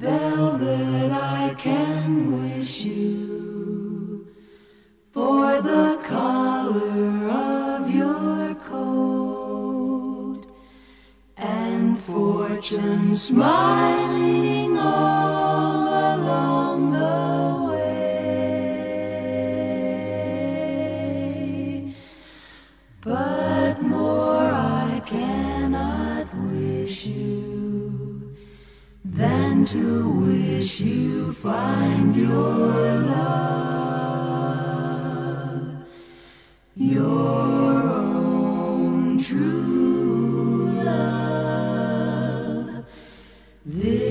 Velvet, I can wish you for the color of your coat and fortune smiling than to wish you find your love, your own true love. This